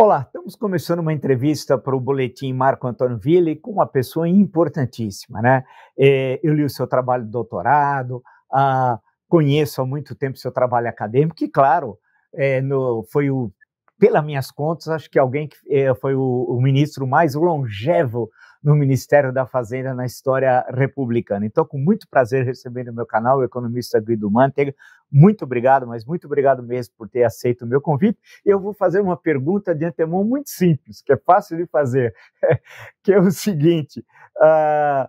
Olá, estamos começando uma entrevista para o Boletim Marco Antônio Ville com uma pessoa importantíssima, né? É, eu li o seu trabalho de doutorado, ah, conheço há muito tempo seu trabalho acadêmico, e claro, é, foi o, pelas minhas contas, acho que alguém que é, foi o ministro mais longevo no Ministério da Fazenda na história republicana. Então, com muito prazer receber no meu canal o economista Guido Mantega. Muito obrigado, mas muito obrigado mesmo por ter aceito o meu convite. Eu vou fazer uma pergunta de antemão muito simples, que é fácil de fazer, que é o seguinte. Uh,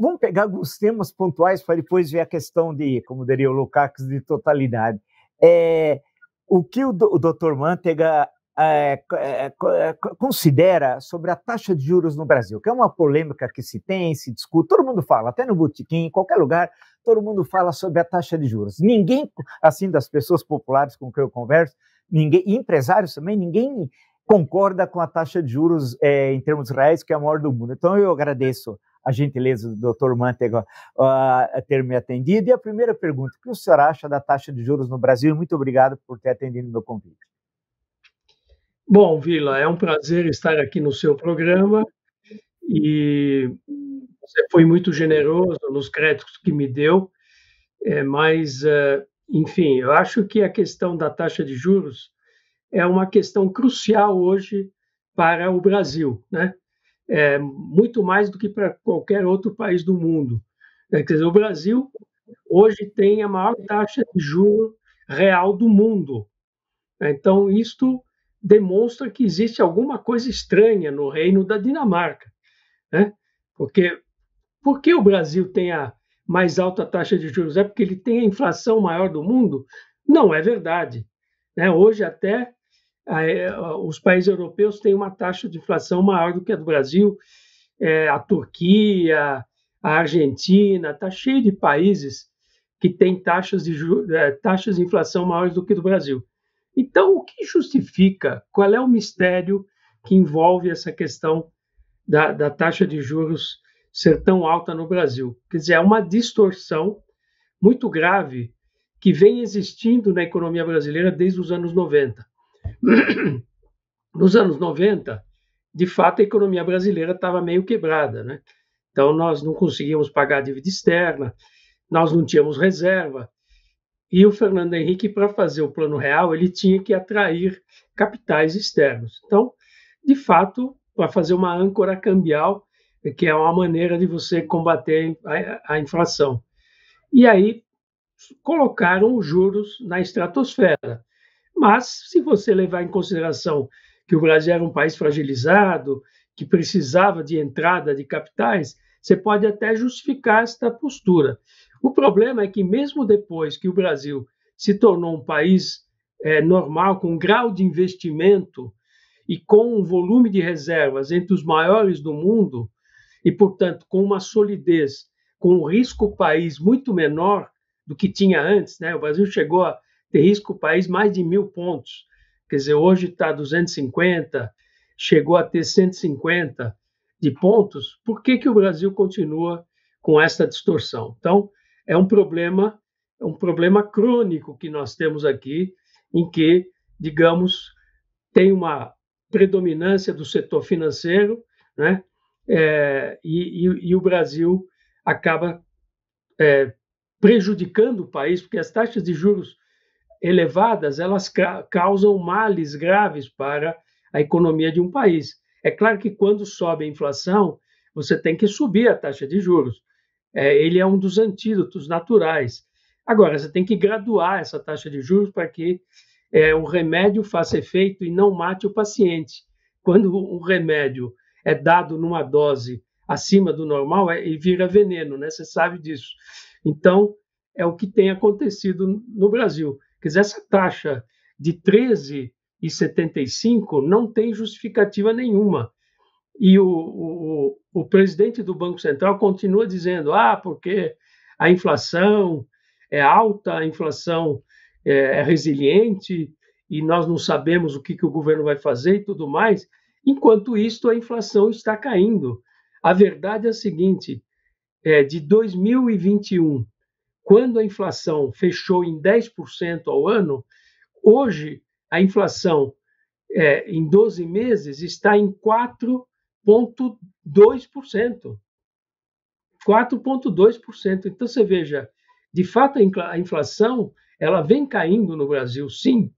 vamos pegar alguns temas pontuais para depois ver a questão de, como diria o Lukács, de totalidade. É, o que o, o Dr. Mantega é, é, considera sobre a taxa de juros no Brasil, que é uma polêmica que se tem, se discute, todo mundo fala, até no botequim, em qualquer lugar, todo mundo fala sobre a taxa de juros. Ninguém, assim, das pessoas populares com quem eu converso, ninguém, empresários também, ninguém concorda com a taxa de juros é, em termos reais, que é a maior do mundo. Então, eu agradeço a gentileza do Dr. Mantega uh, ter me atendido. E a primeira pergunta, o que o senhor acha da taxa de juros no Brasil? Muito obrigado por ter atendido meu convite. Bom, Vila, é um prazer estar aqui no seu programa e você foi muito generoso nos créditos que me deu, é, mas, é, enfim, eu acho que a questão da taxa de juros é uma questão crucial hoje para o Brasil, né? É, muito mais do que para qualquer outro país do mundo. É, quer dizer, o Brasil hoje tem a maior taxa de juro real do mundo. Então, isto demonstra que existe alguma coisa estranha no reino da Dinamarca. Né? Porque, porque o Brasil tem a mais alta taxa de juros? É porque ele tem a inflação maior do mundo? Não é verdade. Né? Hoje, até é, os países europeus têm uma taxa de inflação maior do que a do Brasil. É, a Turquia, a Argentina, está cheio de países que têm taxas de, é, taxas de inflação maiores do que do Brasil. Então, o que justifica? Qual é o mistério que envolve essa questão da, da taxa de juros ser tão alta no Brasil? Quer dizer, é uma distorção muito grave que vem existindo na economia brasileira desde os anos 90. Nos anos 90, de fato, a economia brasileira estava meio quebrada, né? Então, nós não conseguíamos pagar a dívida externa, nós não tínhamos reserva, e o Fernando Henrique, para fazer o plano real, ele tinha que atrair capitais externos. Então, de fato, para fazer uma âncora cambial, que é uma maneira de você combater a, a inflação. E aí colocaram os juros na estratosfera. Mas, se você levar em consideração que o Brasil era um país fragilizado, que precisava de entrada de capitais, você pode até justificar esta postura. O problema é que, mesmo depois que o Brasil se tornou um país é, normal, com um grau de investimento e com um volume de reservas entre os maiores do mundo, e, portanto, com uma solidez, com um risco país muito menor do que tinha antes, né? o Brasil chegou a ter risco país mais de mil pontos, quer dizer, hoje está 250, chegou a ter 150 de pontos, por que, que o Brasil continua com essa distorção? Então, é um problema, é um problema crônico que nós temos aqui, em que, digamos, tem uma predominância do setor financeiro, né? É, e, e, e, o Brasil acaba é, prejudicando o país, porque as taxas de juros elevadas elas ca causam males graves para a economia de um país. É claro que quando sobe a inflação, você tem que subir a taxa de juros é, ele é um dos antídotos naturais. Agora, você tem que graduar essa taxa de juros para que é, o remédio faça efeito e não mate o paciente. Quando um remédio é dado numa dose acima do normal, é, ele vira veneno, né? Você sabe disso. Então, é o que tem acontecido no Brasil. Quer dizer, essa taxa de 13,75 não tem justificativa nenhuma. E o, o, o presidente do Banco Central continua dizendo: ah, porque a inflação é alta, a inflação é, é resiliente e nós não sabemos o que, que o governo vai fazer e tudo mais. Enquanto isso, a inflação está caindo. A verdade é a seguinte: é, de 2021, quando a inflação fechou em 10% ao ano, hoje a inflação é, em 12 meses está em 4,2%. 4,2%. Então você veja, de fato a inflação ela vem caindo no Brasil, sim,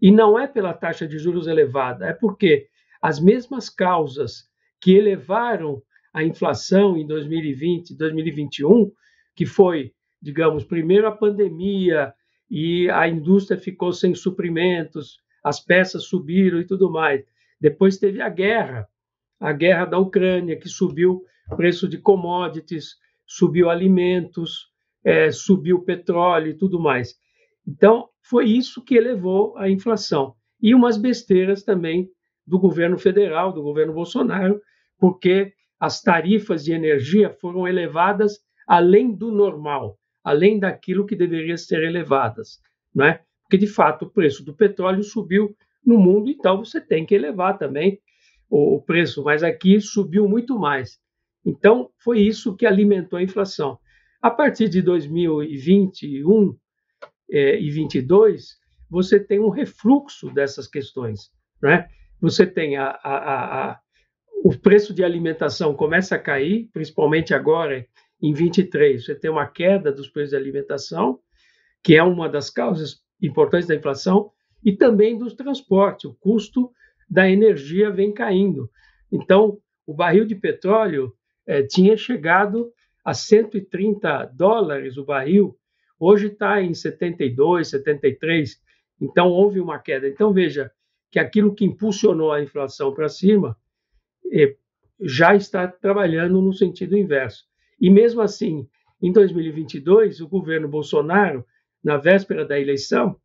e não é pela taxa de juros elevada, é porque as mesmas causas que elevaram a inflação em 2020, 2021, que foi, digamos, primeiro a pandemia e a indústria ficou sem suprimentos, as peças subiram e tudo mais. Depois teve a guerra, a guerra da Ucrânia, que subiu preço de commodities, subiu alimentos, é, subiu petróleo e tudo mais. Então, foi isso que elevou a inflação. E umas besteiras também do governo federal, do governo Bolsonaro, porque as tarifas de energia foram elevadas além do normal, além daquilo que deveria ser elevadas, não é? Porque de fato o preço do petróleo subiu no mundo, então você tem que elevar também o preço, mas aqui subiu muito mais. Então foi isso que alimentou a inflação. A partir de 2021 eh, e 22, você tem um refluxo dessas questões, né? Você tem a, a, a, o preço de alimentação começa a cair, principalmente agora em 23. Você tem uma queda dos preços de alimentação, que é uma das causas importantes da inflação, e também dos transportes. O custo da energia vem caindo. Então, o barril de petróleo eh, tinha chegado a 130 dólares o barril, hoje está em 72, 73. Então, houve uma queda. Então, veja que aquilo que impulsionou a inflação para cima eh, já está trabalhando no sentido inverso. E mesmo assim, em 2022, o governo Bolsonaro, na véspera da eleição,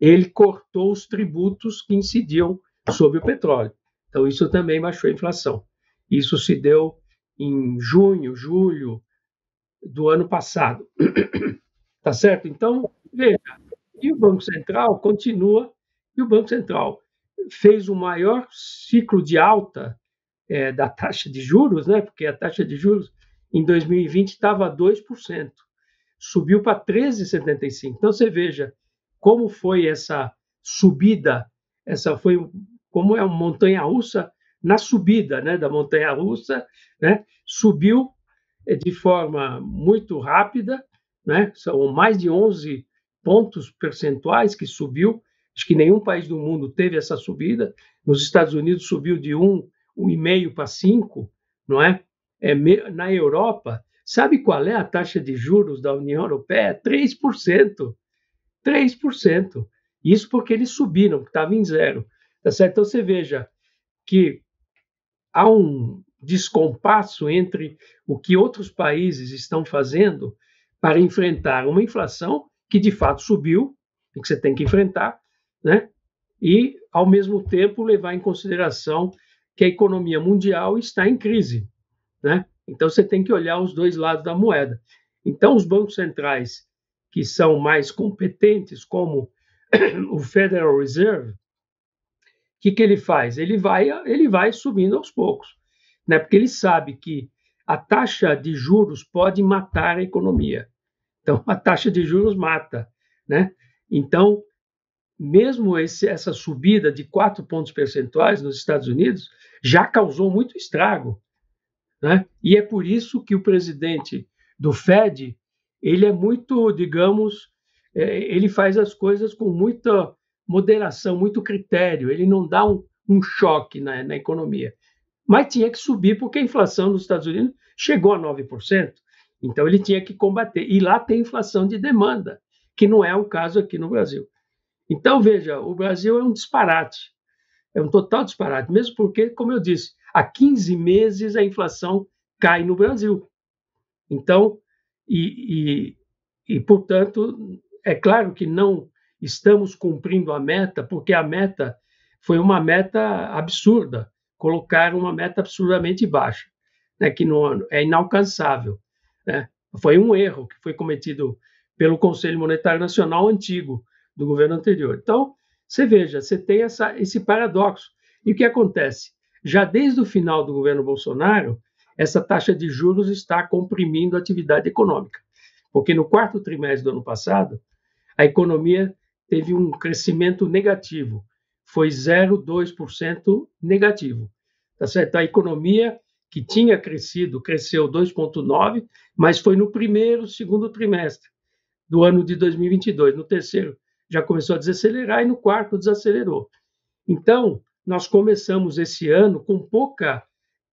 ele cortou os tributos que incidiam sobre o petróleo. Então, isso também baixou a inflação. Isso se deu em junho, julho do ano passado. tá certo? Então, veja, e o Banco Central continua, e o Banco Central fez o maior ciclo de alta é, da taxa de juros, né? porque a taxa de juros em 2020 estava a 2%, subiu para 13,75%. Então você veja como foi essa subida, essa foi como é uma montanha russa na subida né, da montanha russa, né, subiu é, de forma muito rápida, né, são mais de 11 pontos percentuais que subiu, acho que nenhum país do mundo teve essa subida, nos Estados Unidos subiu de 1, 1,5 para 5, não é? é? Na Europa, sabe qual é a taxa de juros da União Europeia? 3%. 3%. Isso porque eles subiram, que estava em zero. Tá certo? Então você veja que há um descompasso entre o que outros países estão fazendo para enfrentar uma inflação que de fato subiu e que você tem que enfrentar, né? E ao mesmo tempo levar em consideração que a economia mundial está em crise, né? Então você tem que olhar os dois lados da moeda. Então os bancos centrais que são mais competentes, como o Federal Reserve, que, que ele faz? Ele vai, ele vai subindo aos poucos, né? porque ele sabe que a taxa de juros pode matar a economia. Então, a taxa de juros mata. Né? Então, mesmo esse, essa subida de quatro pontos percentuais nos Estados Unidos já causou muito estrago. Né? E é por isso que o presidente do Fed ele é muito, digamos, é, ele faz as coisas com muita moderação, muito critério, ele não dá um, um choque na, na economia. Mas tinha que subir porque a inflação nos Estados Unidos chegou a 9%. Então ele tinha que combater. E lá tem inflação de demanda, que não é o caso aqui no Brasil. Então, veja, o Brasil é um disparate. É um total disparate, mesmo porque, como eu disse, há 15 meses a inflação cai no Brasil. Então, e, e, e portanto, é claro que não estamos cumprindo a meta, porque a meta foi uma meta absurda, colocar uma meta absurdamente baixa, né, que não, é inalcançável. Né? Foi um erro que foi cometido pelo Conselho Monetário Nacional antigo, do governo anterior. Então, você veja, você tem essa, esse paradoxo. E o que acontece? Já desde o final do governo Bolsonaro, essa taxa de juros está comprimindo a atividade econômica. Porque no quarto trimestre do ano passado, a economia teve um crescimento negativo. foi 0,2% negativo. Tá certo? A economia que tinha crescido cresceu 2,9%, mas foi no primeiro, segundo trimestre do ano de 2022. No terceiro já começou a desacelerar e no quarto desacelerou. Então, nós começamos esse ano com pouca,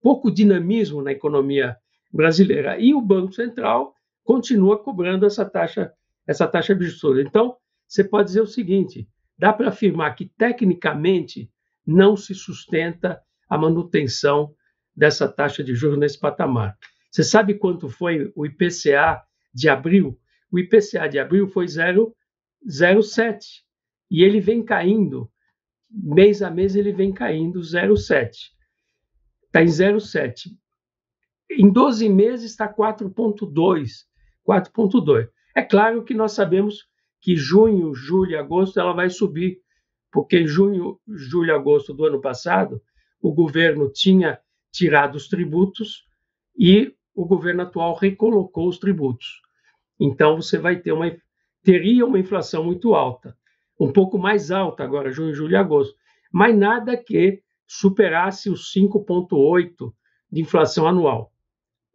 pouco dinamismo na economia brasileira e o Banco Central continua cobrando essa taxa, essa taxa absurda. Então, você pode dizer o seguinte: dá para afirmar que tecnicamente não se sustenta a manutenção dessa taxa de juros nesse patamar. Você sabe quanto foi o IPCA de abril? O IPCA de abril foi 0,7 e ele vem caindo mês a mês ele vem caindo 0,7. Está em 0,7. Em 12 meses está 4,2. 4,2. É claro que nós sabemos que junho, julho e agosto ela vai subir, porque em junho, julho e agosto do ano passado, o governo tinha tirado os tributos e o governo atual recolocou os tributos. Então você vai ter uma teria uma inflação muito alta um pouco mais alta agora, junho, julho e agosto, mas nada que superasse os 5,8% de inflação anual.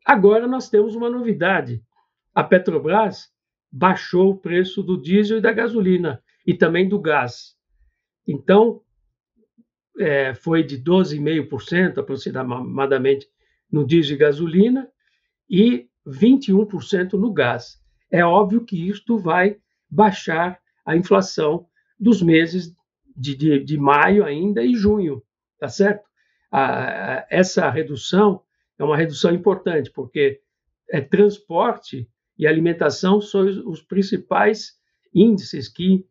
Agora nós temos uma novidade: a Petrobras baixou o preço do diesel e da gasolina e também do gás. Então, é, foi de 12,5% aproximadamente no diesel e gasolina e 21% no gás. É óbvio que isto vai baixar a inflação dos meses de, de, de maio ainda e junho, tá certo? A, a, essa redução é uma redução importante, porque é transporte e alimentação são os, principais índices que,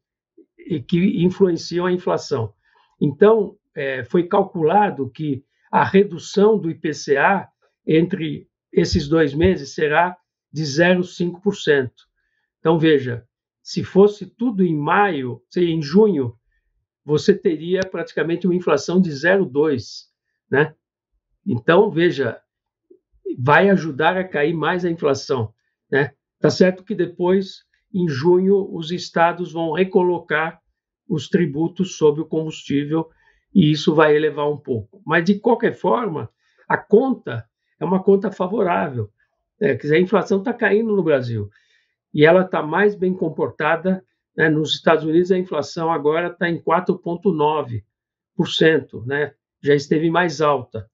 que influenciam a inflação. Então, é, foi calculado que a redução do IPCA entre esses dois meses será de 0,5%. Então, veja, se fosse tudo em maio, em junho, você teria praticamente uma inflação de 0,2, né? Então, veja, vai ajudar a cair mais a inflação, né? Tá certo que depois, em junho, os estados vão recolocar os tributos sobre o combustível e isso vai elevar um pouco. Mas, de qualquer forma, a conta é uma conta favorável. É, quer dizer, a inflação está caindo no Brasil e ela está mais bem comportada. Né? Nos Estados Unidos, a inflação agora está em 4,9%, né? já esteve mais alta.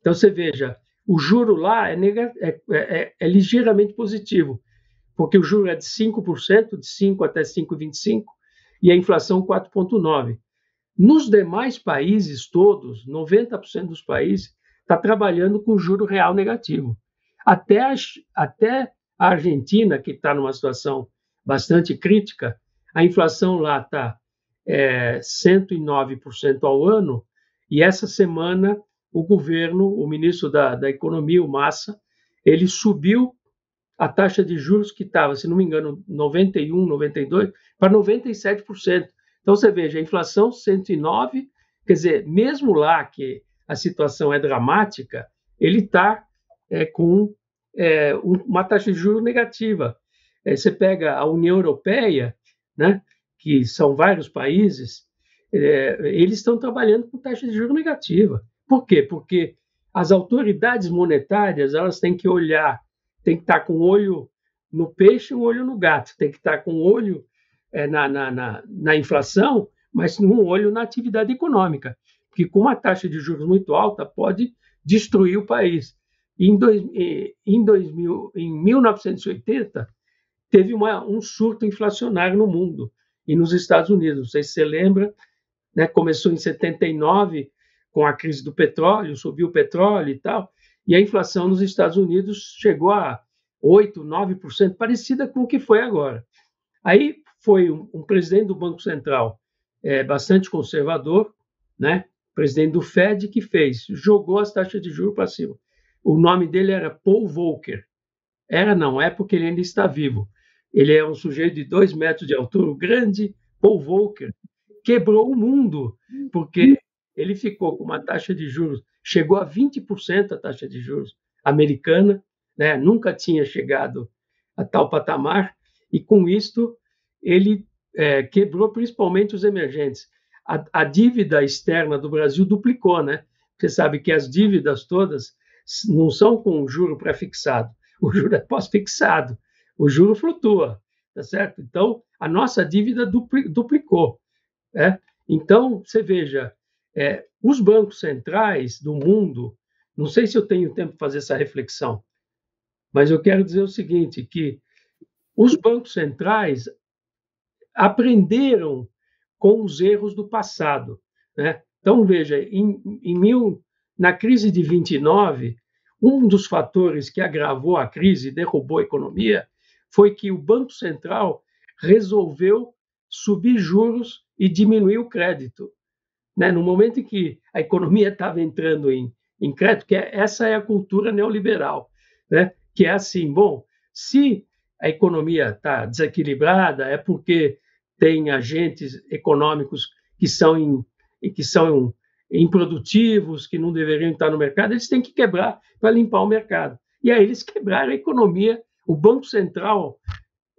Então, você veja, o juro lá é, é, é, é ligeiramente positivo, porque o juro é de 5%, de 5% até 5,25%, e a inflação 4,9%. Nos demais países todos, 90% dos países, está trabalhando com juro real negativo. Até, até a Argentina, que está numa situação bastante crítica, a inflação lá está é, 109% ao ano, e essa semana o governo, o ministro da, da Economia, o Massa, ele subiu a taxa de juros que estava, se não me engano, 91, 92, para 97%. Então você veja, a inflação 109, quer dizer, mesmo lá que a situação é dramática, ele está é, com é, uma taxa de juros negativa. É, você pega a União Europeia, né, que são vários países, é, eles estão trabalhando com taxa de juros negativa. Por quê? Porque as autoridades monetárias elas têm que olhar, têm que estar com o olho no peixe e um olho no gato, tem que estar com o olho é, na, na, na, na inflação, mas um olho na atividade econômica, porque com uma taxa de juros muito alta pode destruir o país. Em, dois, em, 2000, em 1980, teve uma, um surto inflacionário no mundo e nos Estados Unidos. Não sei se você lembra, né? começou em 79 com a crise do petróleo, subiu o petróleo e tal, e a inflação nos Estados Unidos chegou a 8, 9%, parecida com o que foi agora. Aí foi um, um presidente do Banco Central é, bastante conservador, né? presidente do Fed, que fez, jogou as taxas de juros para cima. O nome dele era Paul Volcker. Era, não é porque ele ainda está vivo. Ele é um sujeito de dois metros de altura, o grande Paul Volcker. Quebrou o mundo, porque ele ficou com uma taxa de juros, chegou a 20% a taxa de juros americana, né? nunca tinha chegado a tal patamar, e com isto ele é, quebrou principalmente os emergentes. a, a dívida externa do Brasil duplicou, né? Você sabe que as dívidas todas não são com juro pré-fixado, o juro é pós-fixado, o juro flutua, tá certo? Então, a nossa dívida duplicou. Né? Então, você veja, é, os bancos centrais do mundo, não sei se eu tenho tempo para fazer essa reflexão, mas eu quero dizer o seguinte, que os bancos centrais aprenderam com os erros do passado. Né? Então, veja, em, em mil, na crise de 29, um dos fatores que agravou a crise e derrubou a economia foi que o Banco Central resolveu subir juros e diminuir o crédito. Né? No momento em que a economia estava entrando em, em crédito, que é, essa é a cultura neoliberal, né? que é assim, bom, se a economia está desequilibrada é porque tem agentes econômicos que são, em, que são improdutivos, que não deveriam estar no mercado, eles têm que quebrar para limpar o mercado. E aí eles quebraram a economia. O Banco Central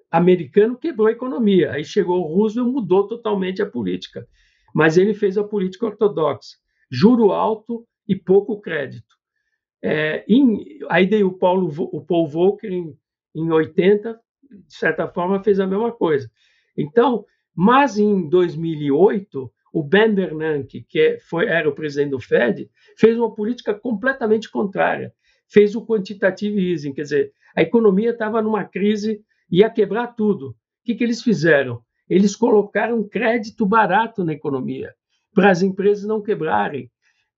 americano quebrou a economia. Aí chegou o Roosevelt, mudou totalmente a política. Mas ele fez a política ortodoxa: juro alto e pouco crédito. É, em, aí o, Paulo, o Paul Volcker, em, em 80, de certa forma, fez a mesma coisa. Então, mas em 2008, o Ben Bernanke, que é, foi, era o presidente do Fed, fez uma política completamente contrária. Fez o quantitative easing, quer dizer, a economia estava numa crise, ia quebrar tudo. O que, que eles fizeram? Eles colocaram crédito barato na economia, para as empresas não quebrarem,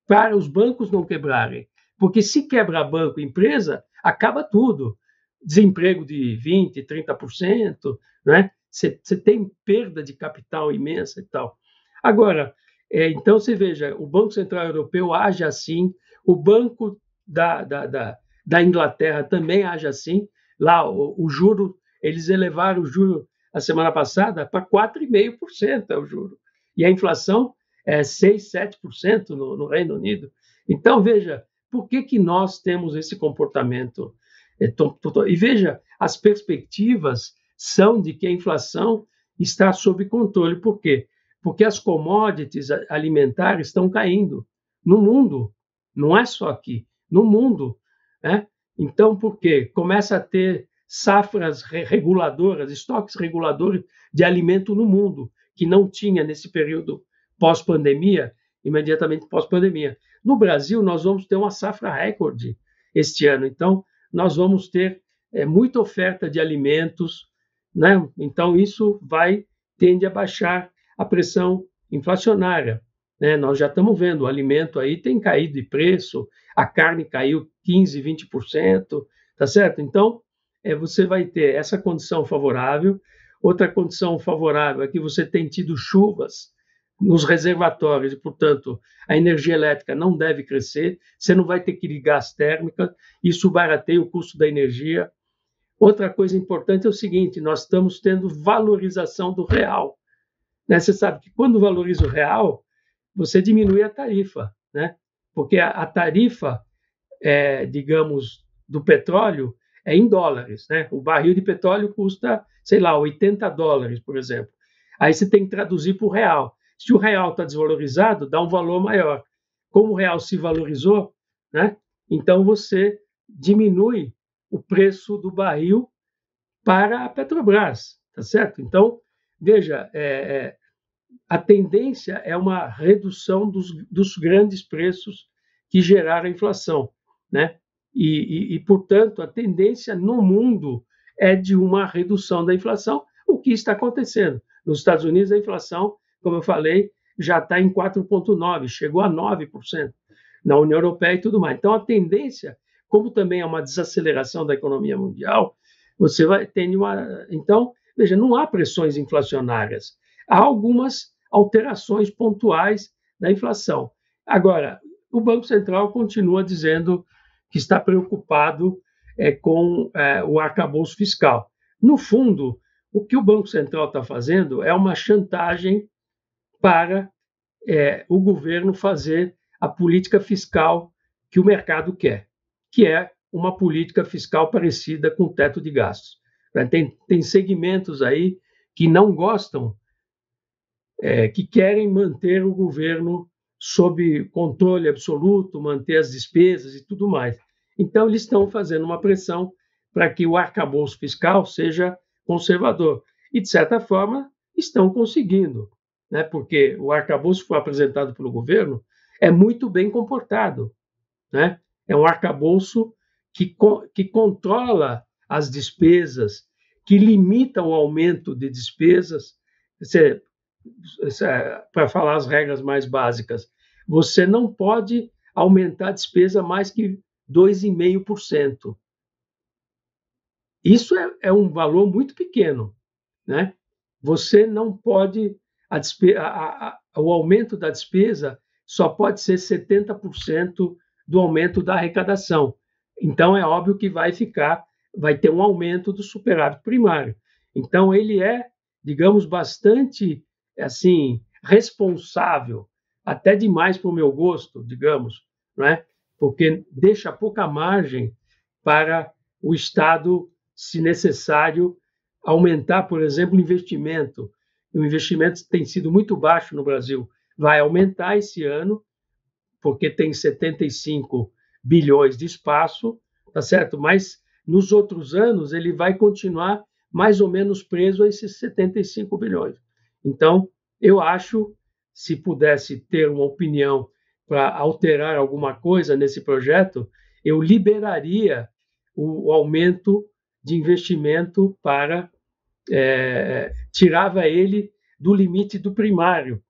para os bancos não quebrarem. Porque se quebra banco e empresa, acaba tudo. Desemprego de 20%, 30%, né? você, tem perda de capital imensa e tal. Agora, é, então você veja, o Banco Central Europeu age assim, o Banco da, da, da, da Inglaterra também age assim. Lá, o, o juro, eles elevaram o juro a semana passada para 4,5% é o juro. E a inflação é 6, 7% no, no Reino Unido. Então, veja, por que, que nós temos esse comportamento? É, e veja, as perspectivas são de que a inflação está sob controle. Por quê? Porque as commodities alimentares estão caindo no mundo, não é só aqui, no mundo. Né? Então, por quê? Começa a ter safras reguladoras, estoques reguladores de alimento no mundo, que não tinha nesse período pós-pandemia, imediatamente pós-pandemia. No Brasil, nós vamos ter uma safra recorde este ano, então, nós vamos ter é, muita oferta de alimentos, né? Então, isso vai tende a baixar a pressão inflacionária. Né? Nós já estamos vendo, o alimento aí tem caído de preço, a carne caiu 15%, 20%, tá certo? Então, é, você vai ter essa condição favorável. Outra condição favorável é que você tem tido chuvas nos reservatórios e, portanto, a energia elétrica não deve crescer, você não vai ter que ligar as térmicas, isso barateia o custo da energia, Outra coisa importante é o seguinte: nós estamos tendo valorização do real. Né? Você sabe que quando valoriza o real, você diminui a tarifa, né? porque a, tarifa, é, digamos, do petróleo é em dólares. Né? O barril de petróleo custa, sei lá, 80 dólares, por exemplo. Aí você tem que traduzir para o real. Se o real está desvalorizado, dá um valor maior. Como o real se valorizou, né? então você diminui o preço do barril para a Petrobras, tá certo? Então, veja, é, é, a tendência é uma redução dos, dos, grandes preços que geraram inflação, né? E, e, e, portanto, a tendência no mundo é de uma redução da inflação, o que está acontecendo. Nos Estados Unidos, a inflação, como eu falei, já está em 4,9%, chegou a 9%. Na União Europeia e tudo mais. Então, a tendência como também há uma desaceleração da economia mundial, você vai ter uma. Então, veja, não há pressões inflacionárias. Há algumas alterações pontuais da inflação. Agora, o Banco Central continua dizendo que está preocupado é, com é, o arcabouço fiscal. No fundo, o que o Banco Central está fazendo é uma chantagem para é, o governo fazer a política fiscal que o mercado quer que é uma política fiscal parecida com o teto de gastos. Né? Tem, tem segmentos aí que não gostam é, que querem manter o governo sob controle absoluto, manter as despesas e tudo mais. Então, eles estão fazendo uma pressão para que o arcabouço fiscal seja conservador. E, de certa forma, estão conseguindo, né? porque o arcabouço que foi apresentado pelo governo é muito bem comportado. Né? É um arcabouço que, que controla as despesas, que limita o aumento de despesas. Para falar as regras mais básicas, você não pode aumentar a despesa mais que 2,5%. Isso é, é, um valor muito pequeno. Né? Você não pode. A, a, a, o aumento da despesa só pode ser 70% do aumento da arrecadação. Então, é óbvio que vai ficar, vai ter um aumento do superávit primário. Então, ele é, digamos, bastante assim responsável, até demais para o meu gosto, digamos, né? porque deixa pouca margem para o Estado, se necessário, aumentar, por exemplo, o investimento. O investimento tem sido muito baixo no Brasil. Vai aumentar esse ano, porque tem 75 bilhões de espaço, tá certo? Mas nos outros anos ele vai continuar mais ou menos preso a esses 75 bilhões. Então, eu acho, se pudesse ter uma opinião para alterar alguma coisa nesse projeto, eu liberaria o, o aumento de investimento para é, tirava ele do limite do primário,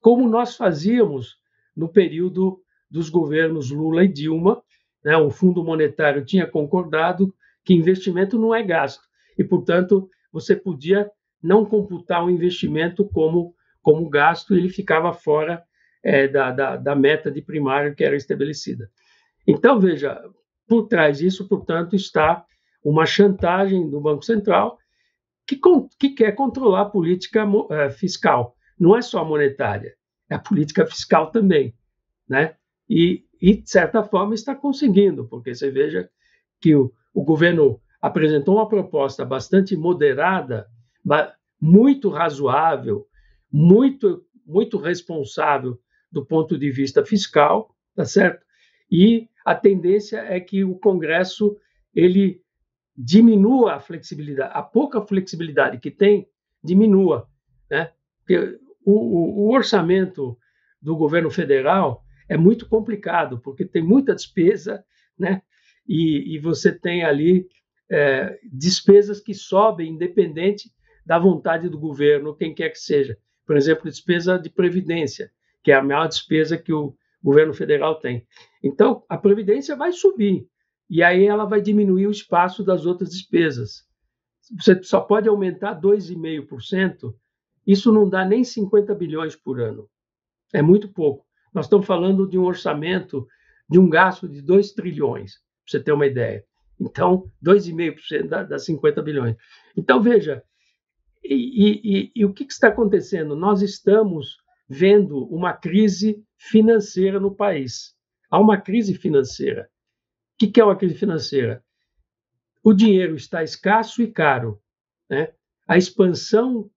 como nós fazíamos no período dos governos Lula e Dilma. Né? O Fundo Monetário tinha concordado que investimento não é gasto e, portanto, você podia não computar o investimento como como gasto, ele ficava fora é, da, da, da meta de primário que era estabelecida. Então, veja, por trás disso, portanto, está uma chantagem do Banco Central que, que quer controlar a política uh, fiscal. Não é só monetária, é a política fiscal também. Né? E, e, de certa forma, está conseguindo, porque você veja que o, o governo apresentou uma proposta bastante moderada, muito razoável, muito, muito responsável do ponto de vista fiscal, tá certo? E a tendência é que o Congresso ele diminua a flexibilidade, a pouca flexibilidade que tem, diminua, né? Porque o, o, o orçamento do governo federal é muito complicado, porque tem muita despesa, né? E, e você tem ali é, despesas que sobem independente da vontade do governo, quem quer que seja. Por exemplo, despesa de previdência, que é a maior despesa que o governo federal tem. Então, a previdência vai subir, e aí ela vai diminuir o espaço das outras despesas. Você só pode aumentar 2,5%, isso não dá nem 50 bilhões por ano. É muito pouco. Nós estamos falando de um orçamento de um gasto de 2 trilhões, para você ter uma ideia. Então, 2,5% dá, dá 50 bilhões. Então, veja, e, e, e o que, está acontecendo? Nós estamos vendo uma crise financeira no país. Há uma crise financeira. O que é uma crise financeira? O dinheiro está escasso e caro. Né? A expansão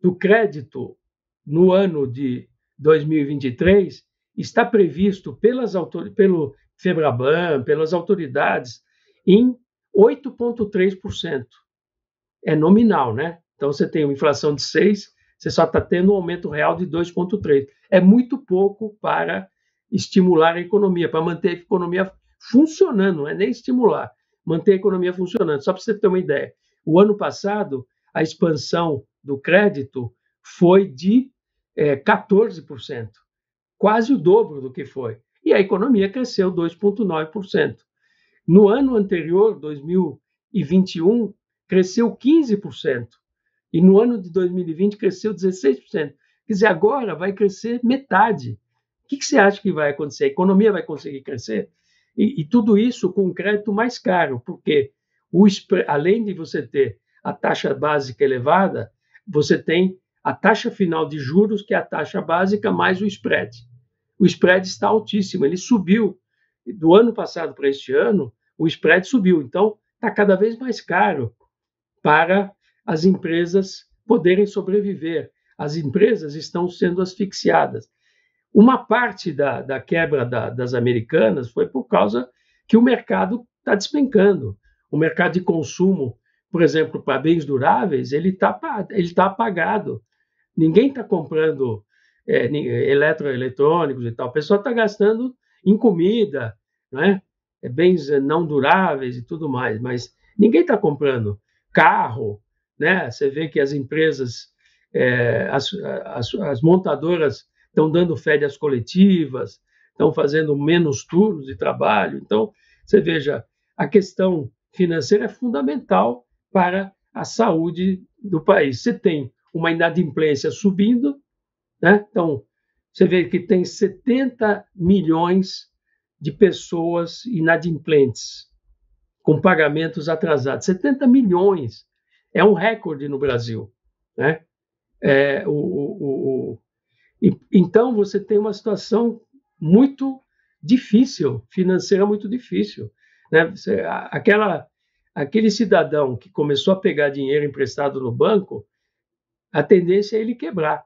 do crédito no ano de 2023 está previsto pelas pelo Febraban, pelas autoridades, em 8,3%. É nominal, né? Então você tem uma inflação de 6, você só está tendo um aumento real de 2,3. É muito pouco para estimular a economia, para manter a economia funcionando, não é nem estimular, manter a economia funcionando. Só para você ter uma ideia, o ano passado, a expansão do crédito foi de é, 14%, quase o dobro do que foi. E a economia cresceu 2,9%. No ano anterior, 2021, cresceu 15%. E no ano de 2020 cresceu 16%. Quer dizer, agora vai crescer metade. O que, você acha que vai acontecer? A economia vai conseguir crescer? E, e tudo isso com crédito mais caro, porque o, além de você ter a taxa básica elevada, você tem a taxa final de juros, que é a taxa básica, mais o spread. O spread está altíssimo, ele subiu. Do ano passado para este ano, o spread subiu. Então, está cada vez mais caro para as empresas poderem sobreviver. as empresas estão sendo asfixiadas. Uma parte da, da quebra da, das americanas foi por causa que o mercado está despencando. O mercado de consumo, por exemplo, para bens duráveis, ele está ele tá apagado. Ninguém está comprando é, eletroeletrônicos e tal. O pessoal está gastando em comida, né? bens não duráveis e tudo mais, mas ninguém está comprando carro. Né? Você vê que as empresas, é, as, as, as montadoras estão dando férias coletivas, estão fazendo menos turnos de trabalho. Então, você veja, a questão financeira é fundamental para a saúde do país. Você tem uma inadimplência subindo, né? então você vê que tem 70 milhões de pessoas inadimplentes com pagamentos atrasados. 70 milhões é um recorde no Brasil. Né? É, o, o, o, então você tem uma situação muito difícil, financeira muito difícil. Né? Você, aquela, aquele cidadão que começou a pegar dinheiro emprestado no banco, a tendência é ele quebrar.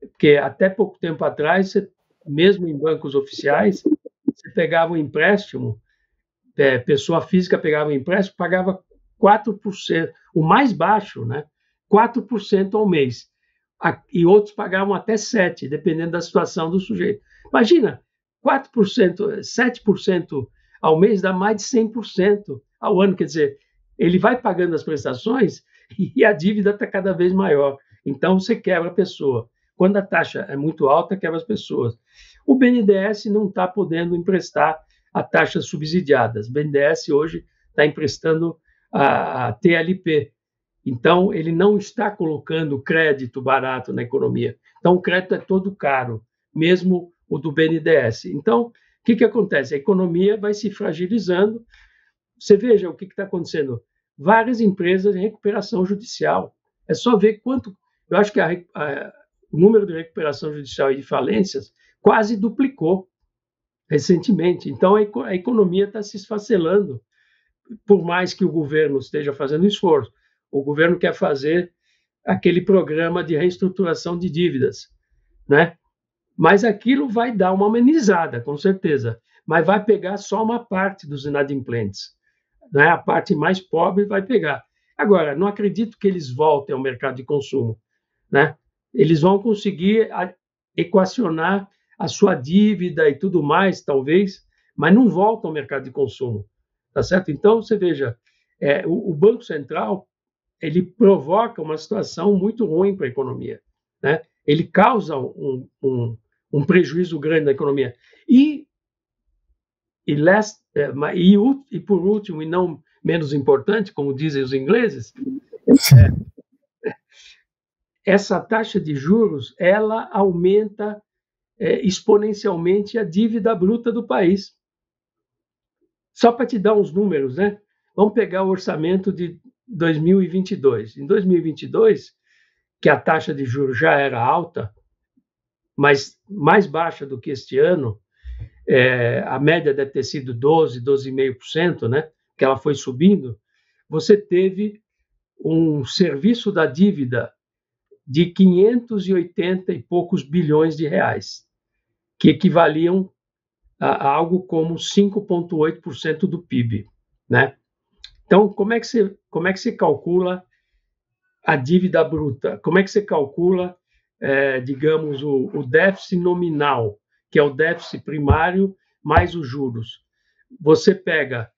Porque até pouco tempo atrás, você, mesmo em bancos oficiais, você pegava um empréstimo, é, pessoa física pegava um empréstimo, pagava 4%, o mais baixo, né? 4% ao mês. E outros pagavam até 7%, dependendo da situação do sujeito. Imagina, 4%, 7% ao mês dá mais de 100% ao ano. Quer dizer, ele vai pagando as prestações e a dívida está cada vez maior. Então, você quebra a pessoa. Quando a taxa é muito alta, quebra as pessoas. O BNDES não está podendo emprestar a taxas subsidiadas. O BNDES hoje está emprestando a, a TLP. Então, ele não está colocando crédito barato na economia. Então, o crédito é todo caro, mesmo o do BNDES. Então, o que, que acontece? A economia vai se fragilizando. Você veja o que está acontecendo. Várias empresas em recuperação judicial. É só ver quanto. Eu acho que a, a, o número de recuperação judicial e de falências quase duplicou recentemente. Então, a, a economia está se esfacelando, por mais que o governo esteja fazendo esforço. O governo quer fazer aquele programa de reestruturação de dívidas, né? Mas aquilo vai dar uma amenizada, com certeza, mas vai pegar só uma parte dos inadimplentes, né? A parte mais pobre vai pegar. Agora, não acredito que eles voltem ao mercado de consumo, né? Eles vão conseguir equacionar a sua dívida e tudo mais, talvez, mas não voltam ao mercado de consumo, tá certo? Então, você veja, é, o, o Banco Central ele provoca uma situação muito ruim para a economia, né? Ele causa um, um, um prejuízo grande na economia. E, e, last, é, e, e, por último, e não menos importante, como dizem os ingleses, é, essa taxa de juros ela aumenta é, exponencialmente a dívida bruta do país. Só para te dar uns números, né? Vamos pegar o orçamento de 2022. Em 2022, que a taxa de juros já era alta, mas mais baixa do que este ano, é, a média deve ter sido 12, 12,5%, né? Que ela foi subindo. Você teve um serviço da dívida de 580 e poucos bilhões de reais, que equivaliam algo como 5,8% do PIB, né? Então, como é que você, como é que você calcula a dívida bruta? Como é que você calcula, é, digamos, o, o déficit nominal, que é o déficit primário mais os juros? Você pega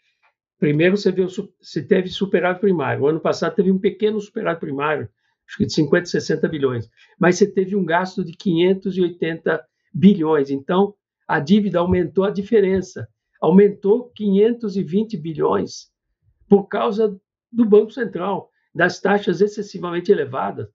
Primeiro, você, viu, você teve superávit primário. O ano passado teve um pequeno superávit primário, acho que de 50, 60 bilhões. Mas você teve um gasto de 580 bilhões. Então, a dívida aumentou a diferença. Aumentou 520 bilhões por causa do Banco Central, das taxas excessivamente elevadas.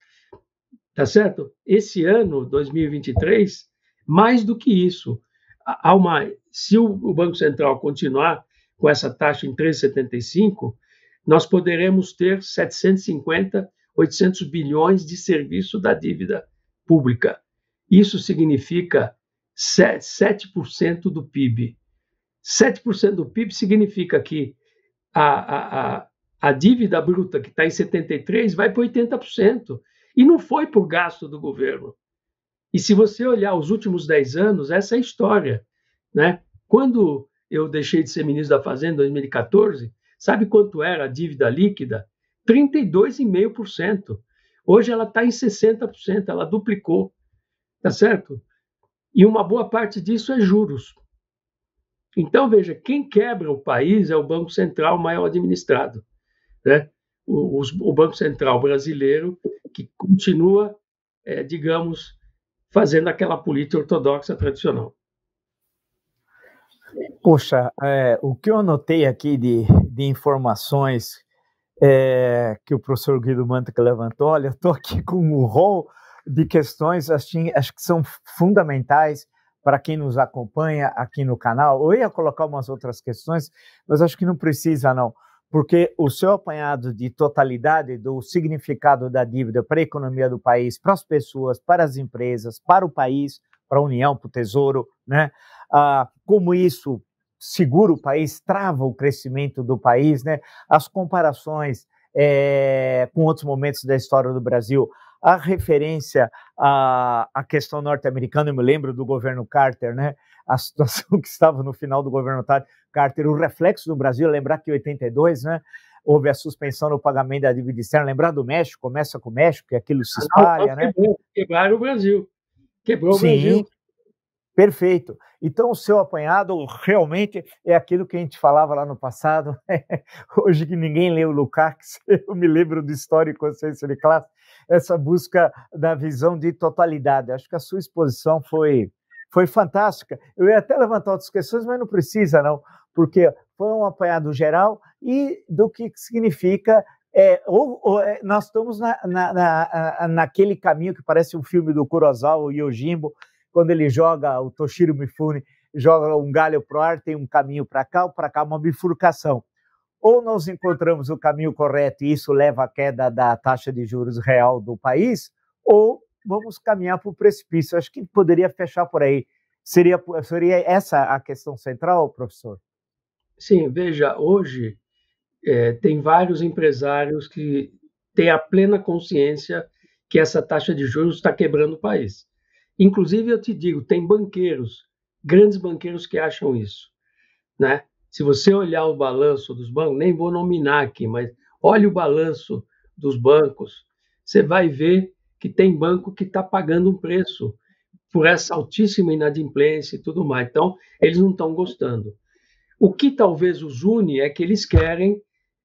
Tá certo? Esse ano, 2023, mais do que isso, há uma, se o Banco Central continuar com essa taxa em 3,75, nós poderemos ter 750, 800 bilhões de serviço da dívida pública. Isso significa 7% do PIB. 7% do PIB significa que a, a, a, dívida bruta, que está em 73%, vai para 80%. E não foi por gasto do governo. E se você olhar os últimos 10 anos, essa é a história. Né? Quando eu deixei de ser ministro da Fazenda em 2014, sabe quanto era a dívida líquida? 32,5%. Hoje ela está em 60%, ela duplicou. Tá certo? E uma boa parte disso é juros. Então, veja, quem quebra o país é o Banco Central maior administrado. Né? O, o Banco Central brasileiro, que continua, é, digamos, fazendo aquela política ortodoxa tradicional. Poxa, é, o que eu anotei aqui de, de informações é, que o professor Guido Manta levantou, olha, estou aqui com um rol de questões, assim, acho que são fundamentais para quem nos acompanha aqui no canal. Eu ia colocar umas outras questões, mas acho que não precisa, não, porque o seu apanhado de totalidade do significado da dívida para a economia do país, para as pessoas, para as empresas, para o país, para a União, para o Tesouro, né? Ah, como isso segura o país, trava o crescimento do país, né? As comparações é, com outros momentos da história do Brasil, a referência à, à questão norte-americana, eu me lembro do governo Carter, né? A situação que estava no final do governo Carter, o reflexo do Brasil, lembrar que em 82, né? Houve a suspensão no pagamento da dívida externa. Lembrar do México, começa com o México, que aquilo se espalha, ah, não, não, né? Quebraram o Brasil. Quebrou Sim, o Brasil. Perfeito. Então, o seu apanhado realmente é aquilo que a gente falava lá no passado. Hoje que ninguém lê o Lukács, eu me lembro do História e Consciência de Classe, essa busca da visão de totalidade. Acho que a sua exposição foi, foi fantástica. Eu ia até levantar outras questões, mas não precisa, não, porque foi um apanhado geral e do que significa. É, ou, ou é, nós estamos na, na, na, naquele caminho que parece um filme do Kurosawa, o Yojimbo, quando ele joga o Toshiro Mifune, joga um galho para o ar, tem um caminho para cá para cá, uma bifurcação ou nós encontramos o caminho correto e isso leva à queda da taxa de juros real do país, ou vamos caminhar para o precipício. Acho que poderia fechar por aí. Seria, seria essa a questão central, professor? Sim, veja, hoje é, tem vários empresários que têm a plena consciência que essa taxa de juros está quebrando o país. Inclusive, eu te digo, tem banqueiros, grandes banqueiros que acham isso, né? Se você olhar o balanço dos bancos, nem vou nominar aqui, mas olhe o balanço dos bancos, você vai ver que tem banco que está pagando um preço por essa altíssima inadimplência e tudo mais. Então, eles não estão gostando. O que talvez os une é que eles querem,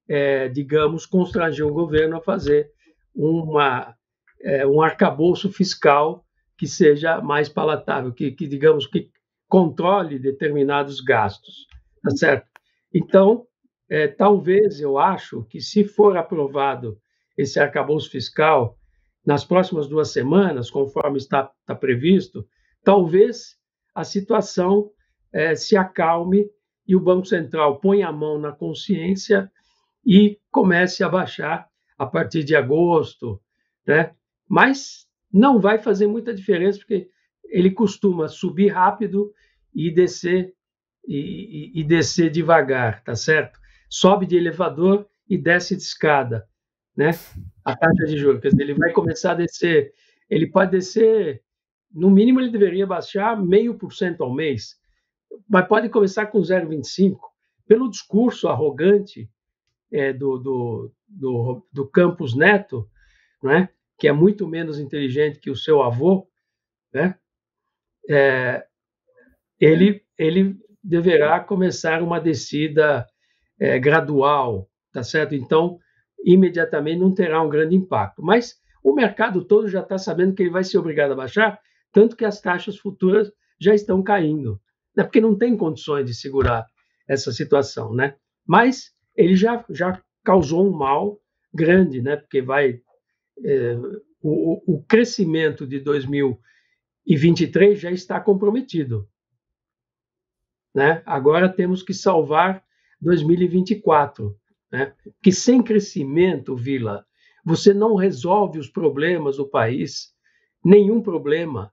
é, digamos, constranger o governo a fazer uma, é, um arcabouço fiscal que seja mais palatável, que, que digamos, que controle determinados gastos tá certo? Então, é, talvez eu acho que se for aprovado esse arcabouço fiscal nas próximas duas semanas, conforme está, está previsto, talvez a situação é, se acalme e o Banco Central ponha a mão na consciência e comece a baixar a partir de agosto, né? Mas não vai fazer muita diferença porque ele costuma subir rápido e descer e, e, descer devagar, tá certo? Sobe de elevador e desce de escada, né? A taxa de juros, quer dizer, ele vai começar a descer, ele pode descer, no mínimo ele deveria baixar meio por cento ao mês, mas pode começar com 0,25, pelo discurso arrogante é, do, do, do, do Campos Neto, né? Que é muito menos inteligente que o seu avô, né? É, ele, ele deverá começar uma descida é, gradual, tá certo? Então, imediatamente não terá um grande impacto. Mas o mercado todo já está sabendo que ele vai ser obrigado a baixar, tanto que as taxas futuras já estão caindo, né? porque não tem condições de segurar essa situação, né? Mas ele já, já causou um mal grande, né? Porque vai é, o, o crescimento de 2023 já está comprometido. Né? Agora temos que salvar 2024, né? que sem crescimento, Vila, você não resolve os problemas do país, nenhum problema.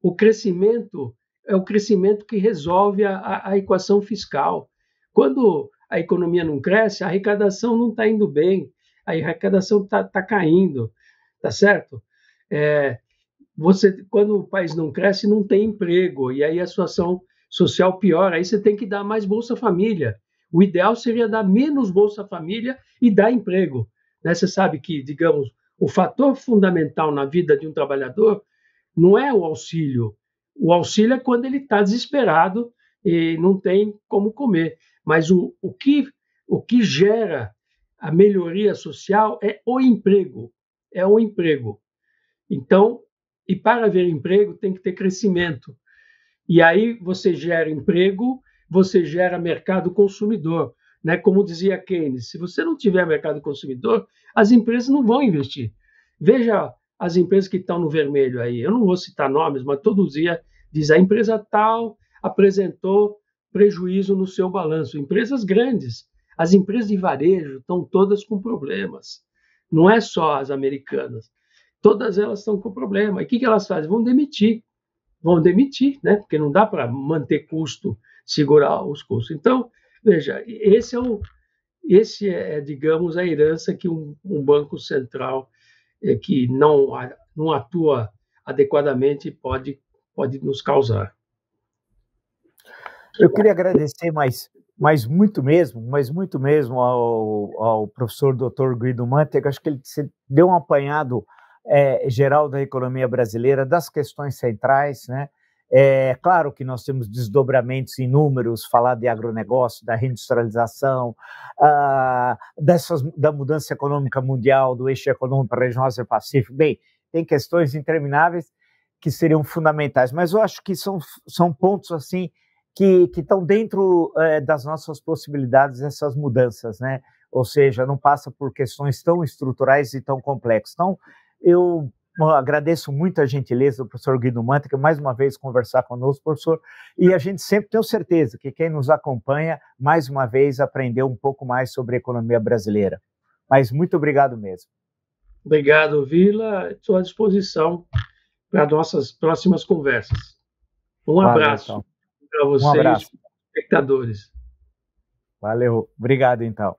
O crescimento é o crescimento que resolve a, a, a equação fiscal. Quando a economia não cresce, a arrecadação não está indo bem, a arrecadação está tá caindo, tá certo? É, você, quando o país não cresce, não tem emprego, e aí a situação social piora, aí você tem que dar mais Bolsa Família. O ideal seria dar menos Bolsa Família e dar emprego. Né? Você sabe que, digamos, o fator fundamental na vida de um trabalhador não é o auxílio. O auxílio é quando ele está desesperado e não tem como comer. Mas o, o, que, o que gera a melhoria social é o emprego. É o emprego. Então, e para haver emprego tem que ter crescimento. E aí você gera emprego, você gera mercado consumidor. Né? Como dizia Keynes, se você não tiver mercado consumidor, as empresas não vão investir. Veja as empresas que estão no vermelho aí. Eu não vou citar nomes, mas todo dia diz a empresa tal apresentou prejuízo no seu balanço. Empresas grandes. As empresas de varejo estão todas com problemas. Não é só as americanas. Todas elas estão com problema. E o que, que elas fazem? Vão demitir. Vão demitir, né? Porque não dá para manter custo, segurar os custos. Então, veja, esse é o, esse é, digamos, a herança que um, um banco central é, que não, não atua adequadamente pode, pode nos causar. Eu queria agradecer mais, mais muito mesmo, mas muito mesmo ao, ao professor Dr. Guido Mantega. Acho que ele deu um apanhado é, geral da economia brasileira, das questões centrais, né? É claro que nós temos desdobramentos inúmeros, falar de agronegócio, da reindustrialização, ah, dessas, da mudança econômica mundial, do eixo econômico para a região Ásia-Pacífico. Bem, tem questões intermináveis que seriam fundamentais, mas eu acho que são, são pontos assim que, estão dentro é, das nossas possibilidades essas mudanças, né? Ou seja, não passa por questões tão estruturais e tão complexas. Então, eu agradeço muito a gentileza do professor Guido Mantega, mais uma vez conversar conosco, professor, e a gente sempre tem certeza que quem nos acompanha, mais uma vez, aprendeu um pouco mais sobre a economia brasileira. Mas muito obrigado mesmo. Obrigado, Vila. Estou à disposição para nossas próximas conversas. Um Valeu, abraço então. Para vocês, um abraço. espectadores. Valeu. Obrigado, então.